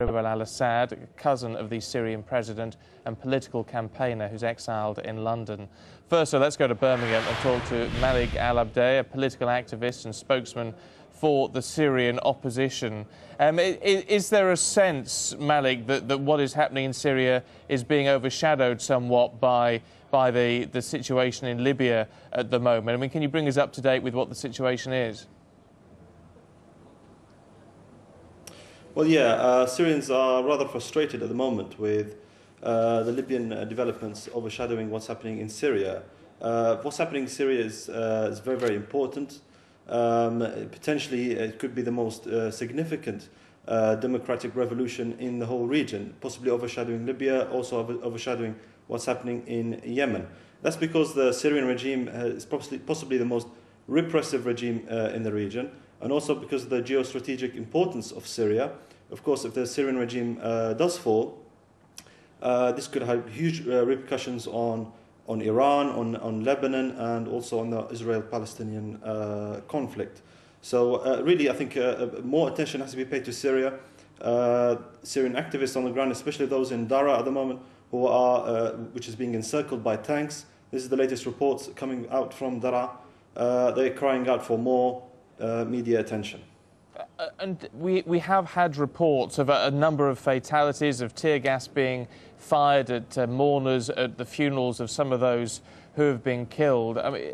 Ribal al-Assad, cousin of the Syrian president and political campaigner who's exiled in London. First, so let's go to Birmingham and talk to Malik al-Abdeh, a political activist and spokesman for the Syrian opposition. Um, is, is, there a sense, Malik, that, that what is happening in Syria is being overshadowed somewhat by, by the, the situation in Libya at the moment? I mean, can you bring us up to date with what the situation is? Well, yeah, uh, Syrians are rather frustrated at the moment with uh, the Libyan uh, developments overshadowing what's happening in Syria. Uh, what's happening in Syria is, uh, is very, very important. Um, potentially, it could be the most uh, significant democratic revolution in the whole region, possibly overshadowing Libya, also over overshadowing what's happening in Yemen. That's because the Syrian regime is possibly, possibly the most repressive regime in the region, and also because of the geostrategic importance of Syria. Of course, if the Syrian regime uh, does fall, uh, this could have huge uh, repercussions on, on Iran, on, on Lebanon, and also on the Israel-Palestinian uh, conflict. So uh, really, I think uh, more attention has to be paid to Syria. Syrian activists on the ground, especially those in Daraa at the moment, who are, which is being encircled by tanks. This is the latest reports coming out from Daraa. they're crying out for more media attention. Uh, and we, we have had reports of a, a, number of fatalities, of tear gas being fired at uh, mourners at the funerals of some of those who have been killed. I mean,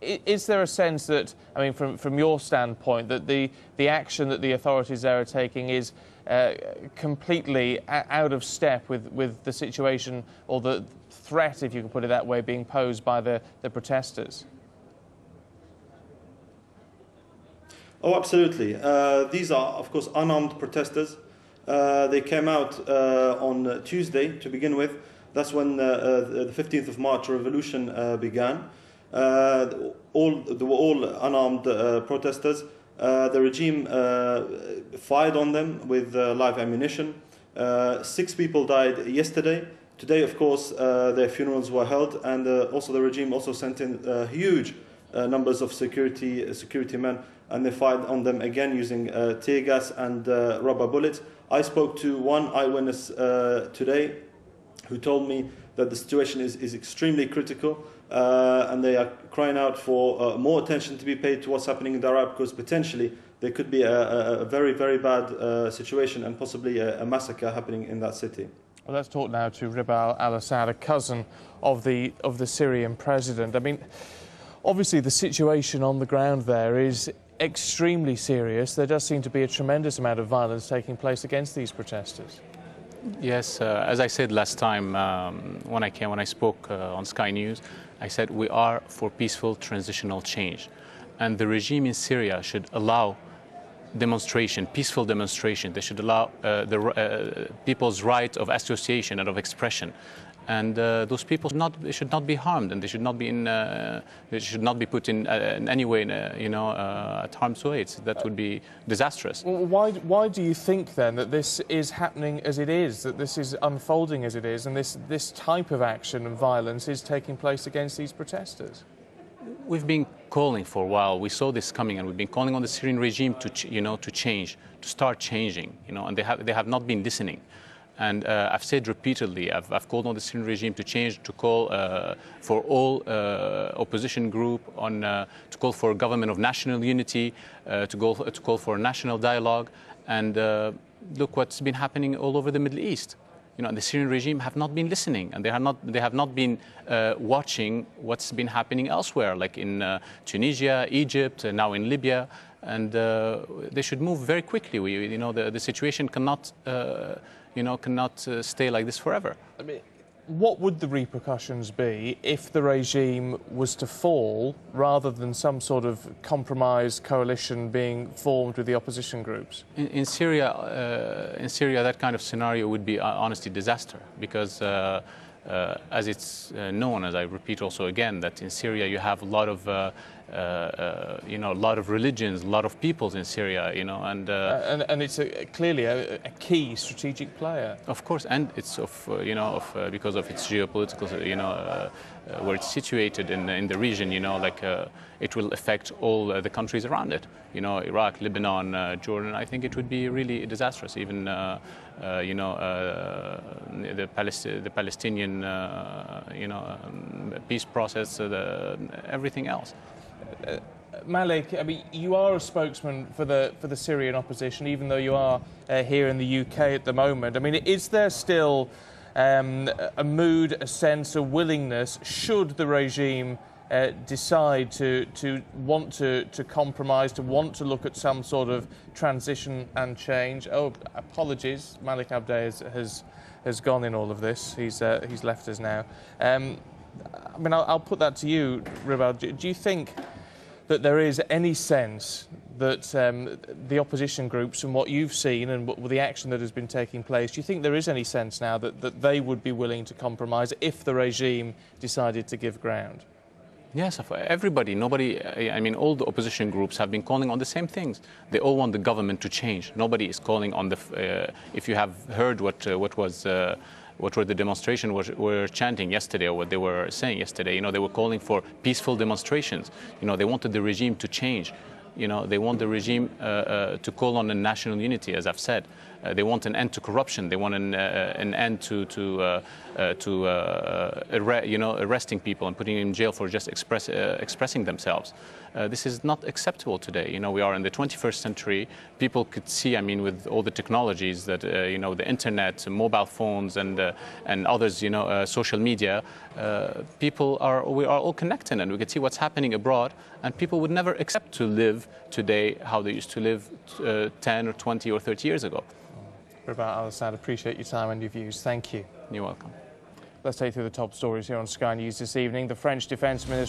is there a sense that, I mean, from, from your standpoint, that the, the action that the authorities there are taking is uh, completely out of step with, with the situation or the threat, if you can put it that way, being posed by the, the protesters? Oh, absolutely. Uh, these are, of course, unarmed protesters. Uh, they came out uh, on Tuesday to begin with. That's when uh, uh, the 15th of March revolution uh, began. all, they were all unarmed protesters. the regime fired on them with live ammunition. six people died yesterday. Today, of course, their funerals were held, and also the regime also sent in huge numbers of security security men and they fired on them again using uh, tear gas and uh, rubber bullets. I spoke to one eyewitness uh, today who told me that the situation is, is extremely critical uh, and they are crying out for uh, more attention to be paid to what's happening in Daraa because potentially there could be a, a, a very, very bad uh, situation and possibly a, a, massacre happening in that city. Well, let's talk now to Ribal al-Assad, a cousin of the, of the Syrian president. I mean, obviously the situation on the ground there is extremely serious. There does seem to be a tremendous amount of violence taking place against these protesters. Yes, uh, as I said last time um, when I came, when I spoke uh, on Sky News, I said we are for peaceful transitional change, and the regime in Syria should allow demonstration, peaceful demonstration. They should allow uh, the uh, people's right of association and of expression and uh, those people should not, should not be harmed and they should not be in uh, they should not be put in, uh, in any way in, uh, you know uh, at harm's way it's, that would be disastrous well, why why do you think then that this is happening as it is that this is unfolding as it is and this this type of action and violence is taking place against these protesters We've been calling for a while. We saw this coming, and we've been calling on the Syrian regime to, you know, to change, to start changing, you know, and they have, they have not been listening. And uh, I've said repeatedly, I've, I've, called on the Syrian regime to change, to call uh, for all uh, opposition group, on, uh, to call for a government of national unity, uh, to, go, to call for a national dialogue. And uh, look what's been happening all over the Middle East. You know, the Syrian regime have not been listening, and they have not, they have not been watching what's been happening elsewhere, like in Tunisia, Egypt, now in Libya and uh, they should move very quickly. We, you know, the, the situation cannot, uh, you know, cannot uh, stay like this forever. I mean, what would the repercussions be if the regime was to fall rather than some sort of compromised coalition being formed with the opposition groups? In, in Syria, uh, in Syria, that kind of scenario would be uh, honestly disaster because. Uh, uh, as it's uh, known, as I repeat also again, that in Syria you have a lot of uh, Uh, uh, you know, a lot of religions, a lot of peoples in Syria, you know, and uh, and, and, it's a, clearly a, a, key strategic player. Of course, and it's of uh, you know of uh, because of its geopolitical, uh, you know, uh, where it's situated in in the region, you know, like it will affect all the countries around it, you know, Iraq, Lebanon, Jordan. I think it would be really disastrous, even you know, the, Palest- the Palestinian, you know, um, peace process, the, everything else. Malik, I mean, you are a spokesman for the for the Syrian opposition, even though you are uh, here in the UK at the moment. I mean, is there still um, a mood, a sense, a willingness, should the regime uh, decide to to want to to compromise, to want to look at some sort of transition and change? Oh, apologies, Malik Abdeh has has, has gone in all of this. He's uh, he's left us now. Um, I mean, I'll, I'll, put that to you, Ribal. Do, do, you think that there is any sense that um, the opposition groups and what you've seen and what, the action that has been taking place, do you think there is any sense now that, that they would be willing to compromise if the regime decided to give ground? Yes, everybody, nobody, I mean, all the opposition groups have been calling on the same things. They all want the government to change. Nobody is calling on the, uh, if you have heard what, uh, what was uh, what were the demonstration were, were chanting yesterday or what they were saying yesterday. You know, they were calling for peaceful demonstrations. You know, they wanted the regime to change. You know, they want the regime uh, uh, to call on a national unity, as I've said. Uh, they want an end to corruption. They want an, uh, an end to to uh, uh, to you know arresting people and putting them in jail for just express, expressing themselves. this is not acceptable today. You know, we are in the 21st century. People could see, I mean, with all the technologies that you know, the internet, mobile phones, and and others, you know, social media. people are we are all connected, and we can see what's happening abroad. And people would never accept to live today how they used to live uh, 10 or 20 or 30 years ago. Ribal Al Assad, appreciate your time and your views. Thank you. You're welcome. Let's take you through the top stories here on Sky News this evening. The French Defence Ministry